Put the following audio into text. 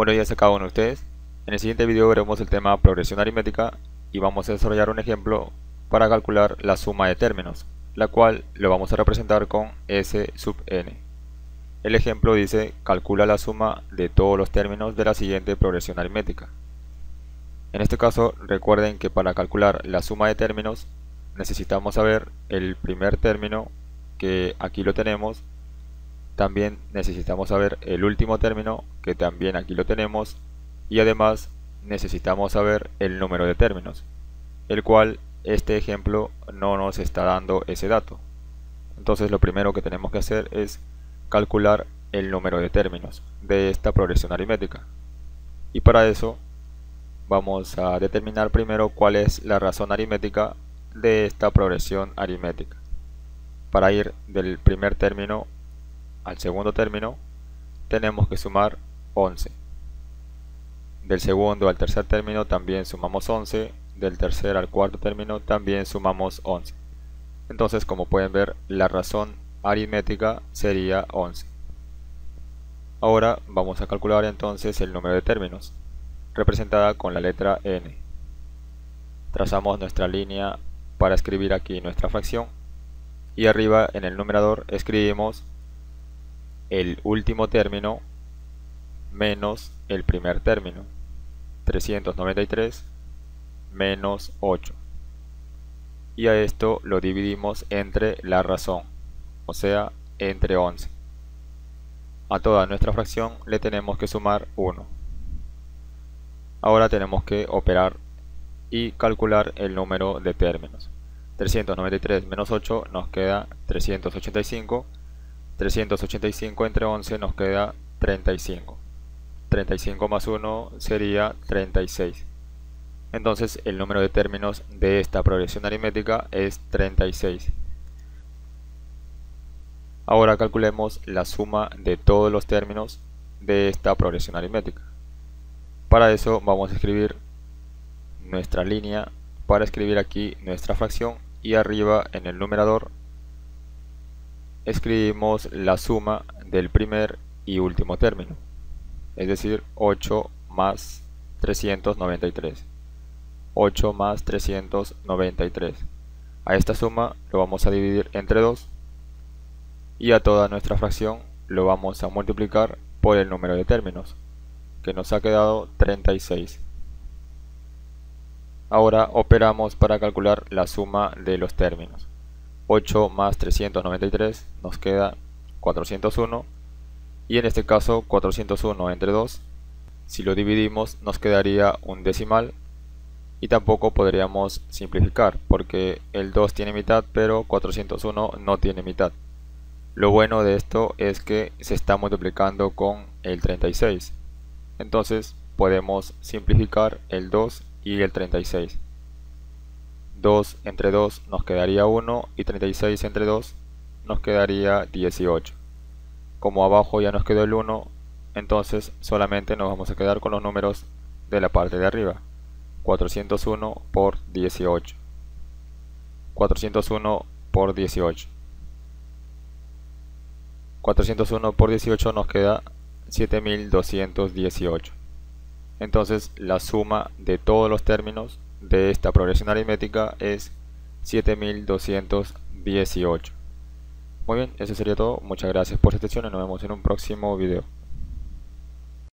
Buenos días a cada uno de ustedes. En el siguiente video veremos el tema progresión aritmética y vamos a desarrollar un ejemplo para calcular la suma de términos, la cual lo vamos a representar con S sub n. El ejemplo dice calcula la suma de todos los términos de la siguiente progresión aritmética. En este caso recuerden que para calcular la suma de términos necesitamos saber el primer término que aquí lo tenemos también necesitamos saber el último término, que también aquí lo tenemos, y además necesitamos saber el número de términos, el cual este ejemplo no nos está dando ese dato. Entonces lo primero que tenemos que hacer es calcular el número de términos de esta progresión aritmética. Y para eso vamos a determinar primero cuál es la razón aritmética de esta progresión aritmética. Para ir del primer término al segundo término tenemos que sumar 11. Del segundo al tercer término también sumamos 11. Del tercer al cuarto término también sumamos 11. Entonces, como pueden ver, la razón aritmética sería 11. Ahora vamos a calcular entonces el número de términos, representada con la letra n. Trazamos nuestra línea para escribir aquí nuestra fracción y arriba en el numerador escribimos el último término menos el primer término. 393 menos 8. Y a esto lo dividimos entre la razón, o sea, entre 11. A toda nuestra fracción le tenemos que sumar 1. Ahora tenemos que operar y calcular el número de términos. 393 menos 8 nos queda 385 385 entre 11 nos queda 35. 35 más 1 sería 36. Entonces el número de términos de esta progresión aritmética es 36. Ahora calculemos la suma de todos los términos de esta progresión aritmética. Para eso vamos a escribir nuestra línea para escribir aquí nuestra fracción y arriba en el numerador escribimos la suma del primer y último término, es decir, 8 más 393. 8 más 393. A esta suma lo vamos a dividir entre 2 y a toda nuestra fracción lo vamos a multiplicar por el número de términos, que nos ha quedado 36. Ahora operamos para calcular la suma de los términos. 8 más 393 nos queda 401 y en este caso 401 entre 2 si lo dividimos nos quedaría un decimal. Y tampoco podríamos simplificar porque el 2 tiene mitad pero 401 no tiene mitad. Lo bueno de esto es que se está multiplicando con el 36 entonces podemos simplificar el 2 y el 36 2 entre 2 nos quedaría 1 y 36 entre 2 nos quedaría 18. Como abajo ya nos quedó el 1, entonces solamente nos vamos a quedar con los números de la parte de arriba. 401 por 18. 401 por 18. 401 por 18 nos queda 7218. Entonces la suma de todos los términos de esta progresión aritmética es 7218. Muy bien, eso sería todo. Muchas gracias por su atención nos vemos en un próximo video.